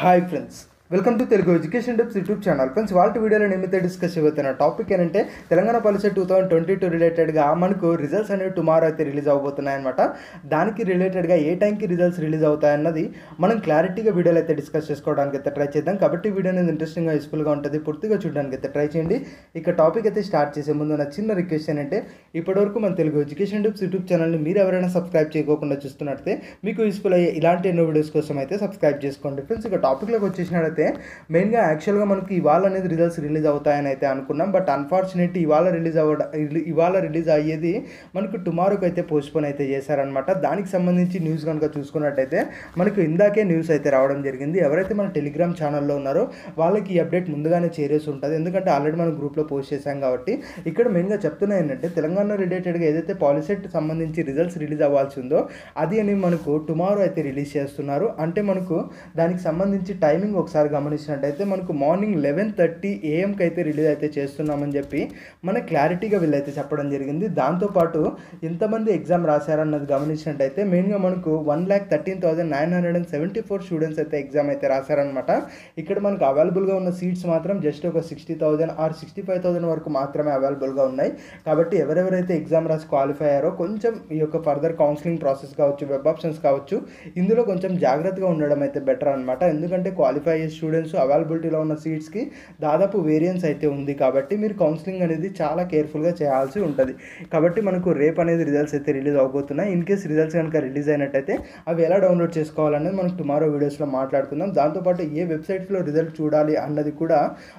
Hi friends welcome to Telugu education tips YouTube channel friends వాళ్ళ వీడియోలో నిమిత్త discuss చేయబోతున్న టాపిక్ ఏంటంటే Telangana policy two thousand twenty two రిలేటెడ్గా మనకు రిజల్ట్స్ అనేవి టుమారో అయితే రిలీజ్ అవబోతున్నాయన్నమాట దానికి రిలేటెడ్గా ఏ టైంకి రిజల్ట్స్ రిలీజ్ అవుతాయన్నది మనం క్లారిటీగా వీడియోలో అయితే డిస్కస్ చేసుకోవడానికి అయితే ట్రై చేద్దాం. కాబట్టి వీడియో అనేది ఇంట్రెస్టింగ్గా యూస్ఫుల్గా ఉంటుంది. పూర్తిగా చూడడానికి అయితే ట్రై చేయండి. ఇక టాపిక్ అయితే స్టార్ట్ చేసే ముందు నా చిన్న రిక్వెస్ట్ ఏంటంటే ఇప్పటివరకు మన తెలుగు ఎడ్యుకేషన్ టిప్స్ యూట్యూబ్ ఛానల్ని మీరు ఎవరైనా సబ్స్క్రైబ్ చేయకోకుండా చూస్తున్నట్టే మీకు యూస్ఫుల్ అయ్యే ఇలాంటి ఎన్నో వీడియోస్ కోసం అయితే సబ్స్క్రైబ్ చేసుకోండి. ఫ్రెండ్స్ ఇక టాపిక్లోకి అయితే మెయిన్గా యాక్చువల్గా మనకి ఇవాళ అనేది రిజల్ట్స్ రిలీజ్ అవుతాయని అయితే అనుకున్నాం. బట్ అన్ఫార్చునేట్ ఇవాళ రిలీజ్ అవ్వడం ఇవాళ రిలీజ్ అయ్యేది మనకు టుమారోకి అయితే పోస్ట్పోన్ అయితే చేశారనమాట దానికి సంబంధించి న్యూస్ కనుక చూసుకున్నట్టయితే మనకు ఇందాకే న్యూస్ అయితే రావడం జరిగింది. ఎవరైతే మన టెలిగ్రామ్ ఛానల్లో ఉన్నారో వాళ్ళకి ఈ అప్డేట్ ముందుగానే చేరేసి ఉంటుంది. ఎందుకంటే ఆల్రెడీ మనం గ్రూప్లో పోస్ట్ చేశాం కాబట్టి ఇక్కడ మెయిన్గా చెప్తున్నా ఏంటంటే తెలంగాణ రిలేటెడ్గా ఏదైతే పాలిసెట్ సంబంధించి రిజల్ట్స్ రిలీజ్ అవ్వాల్సి ఉందో అది అని మనకు టుమారో అయితే రిలీజ్ చేస్తున్నారు. అంటే మనకు దానికి సంబంధించి టైమింగ్ ఒకసారి గమనించినట్టయితే మనకు మార్నింగ్ లెవెన్ థర్టీ ఏఎంకి అయితే రిలీజ్ అయితే చేస్తున్నామని చెప్పి మన క్లారిటీగా వీళ్ళైతే చెప్పడం జరిగింది. దాంతోపాటు ఎంతమంది ఎగ్జామ్ రాశారన్నది గమనించినట్టయితే మెయిన్గా మనకు one lakh thirteen thousand nine hundred and seventy four students అయితే ఎగ్జామ్ అయితే రాశారనమాట ఇక్కడ మనకు అవైలబుల్గా ఉన్న సీట్స్ మాత్రం జస్ట్ ఒక sixty thousand or sixty five thousand వరకు మాత్రమే అవైలబుల్గా ఉన్నాయి. కాబట్టి ఎవరెవరైతే ఎగ్జామ్ రాసి క్వాలిఫై అయ్యారో కొంచెం ఈ యొక్క ఫర్దర్ కౌన్సిలింగ్ ప్రాసెస్ కావచ్చు వెబ్ ఆప్షన్స్ కావచ్చు ఇందులో కొంచెం జాగ్రత్తగా ఉండడం అయితే బెటర్ అనమాట ఎందుకంటే క్వాలిఫై అయ్యే స్టూడెంట్స్ అవైలబిలిటీలో ఉన్న సీట్స్కి దాదాపు వేరియన్స్ అయితే ఉంది కాబట్టి మీరు కౌన్సిలింగ్ అనేది చాలా కేర్ఫుల్గా చేయాల్సి ఉంటుంది. కాబట్టి మనకు రేపు అనేది రిజల్ట్స్ అయితే రిలీజ్ అవబోతున్నాయి. ఇన్ కేస్ రిజల్ట్స్ కనుక రిలీజ్ అయినట్టయితే అవి ఎలా డౌన్లోడ్ చేసుకోవాలనేది మనం టుమారో వీడియోస్లో మాట్లాడుకుందాం. దాంతోపాటు ఏ వెబ్సైట్స్లో రిజల్ట్ చూడాలి అన్నది కూడా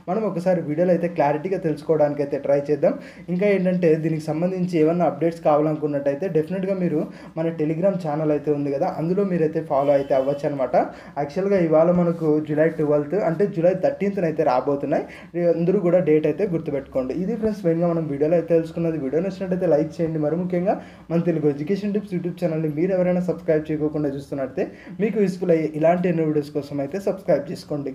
మనం ఒకసారి వీడియోలో అయితే క్లారిటీగా తెలుసుకోవడానికి అయితే ట్రై చేద్దాం. ఇంకా ఏంటంటే దీనికి సంబంధించి ఏమన్నా అప్డేట్స్ కావాలనుకున్నట్టయితే డెఫినెట్గా మీరు మన టెలిగ్రామ్ ఛానల్ అయితే ఉంది కదా అందులో మీరైతే ఫాలో అయితే అవ్వచ్చు అనమాట యాక్చువల్గా ఇవాళ మనకు జూలై ట్వెల్త్ అంటే జూలై థర్టీన్త్న అయితే రాబోతున్నాయి. అందరూ కూడా డేట్ అయితే గుర్తుపెట్టుకోండి. ఇది ఫ్రెండ్స్ మెయిన్గా మనం వీడియోలో అయితే తెలుసుకున్నది. వీడియో నచ్చినట్టయితే లైక్ చేయండి. మరి ముఖ్యంగా మన తెలుగు ఎడ్యుకేషన్ టిప్స్ యూట్యూబ్ ఛానల్ని మీరు ఎవరైనా సబ్స్క్రైబ్ చేయకుండా చూస్తున్నట్టే మీకు యూస్ఫుల్ అయ్యే ఇలాంటి ఎన్నో వీడియోస్ కోసం అయితే సబ్స్క్రైబ్ చేసుకోండి.